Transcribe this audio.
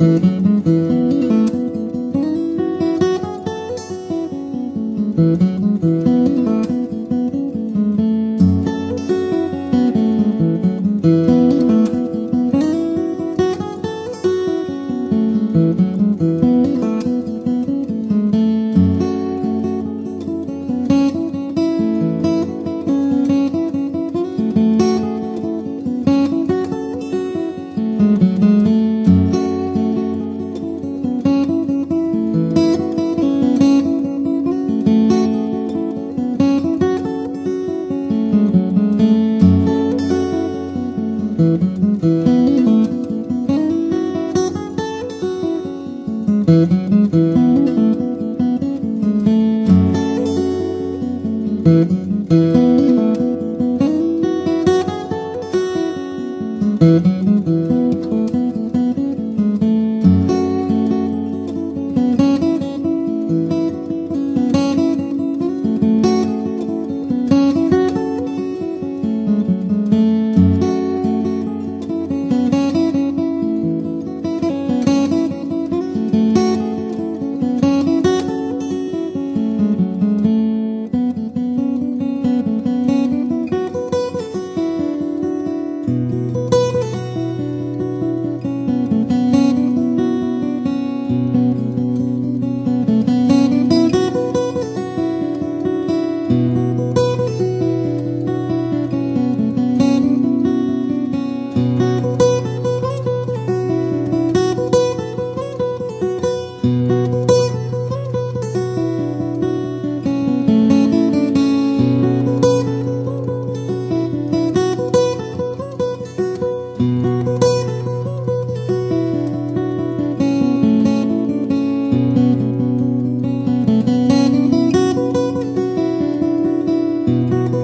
thank you Música